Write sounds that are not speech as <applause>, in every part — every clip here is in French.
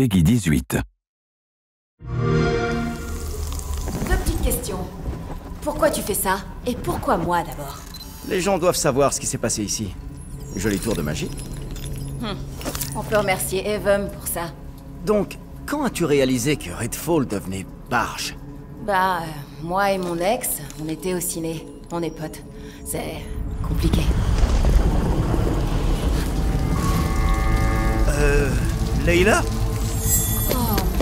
Peggy 18. Deux petites questions. Pourquoi tu fais ça Et pourquoi moi d'abord Les gens doivent savoir ce qui s'est passé ici. Joli tour de magie. On peut remercier Evan pour ça. Donc, quand as-tu réalisé que Redfall devenait barge? Bah, euh, moi et mon ex, on était au ciné. On est potes. C'est compliqué. Euh... Leila?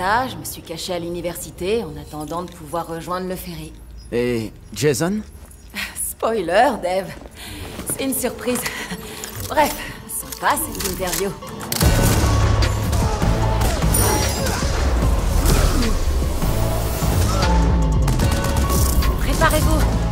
ça, je me suis cachée à l'université en attendant de pouvoir rejoindre le ferry. Et Jason? <laughs> Spoiler, Dev. C'est une surprise. Bref, sympa cette interview. Préparez-vous.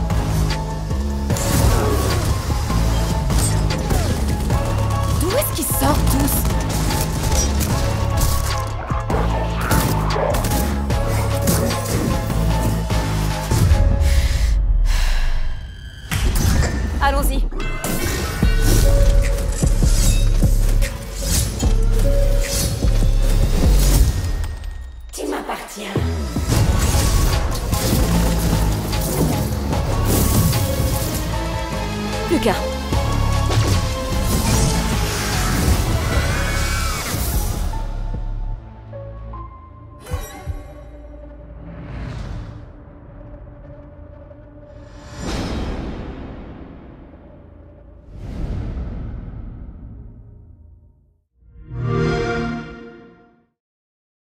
Allons-y. Tu m'appartiens. Lucas,